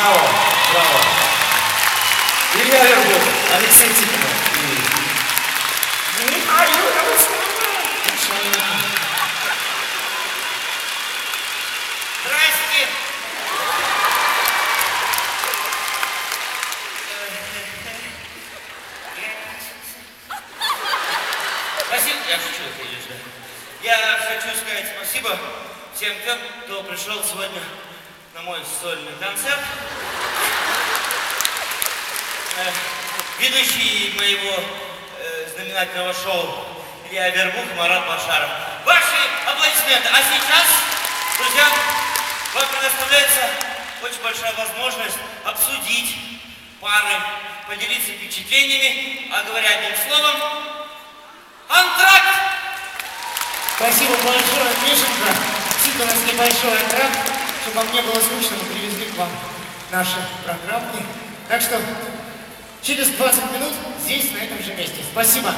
Браво, браво. Илья Вербух, Алексей Тихонов и Михаил. Здрасте. Спасибо, я шучу, конечно. Я хочу сказать спасибо всем тем, кто пришел сегодня на мой сольный концерт. Э, Ведущий моего э, знаменательного шоу Илья Вербух, Марат Башаров. Ваши аплодисменты. А сейчас, друзья, вам предоставляется очень большая возможность обсудить пары, поделиться впечатлениями, а говоря одним словом, антракт! Спасибо большое, Мишенька. Действительно, у нас небольшой антракт. Чтобы вам не было скучно, мы привезли к вам наши программки. Так что через 20 минут здесь, на этом же месте. Спасибо.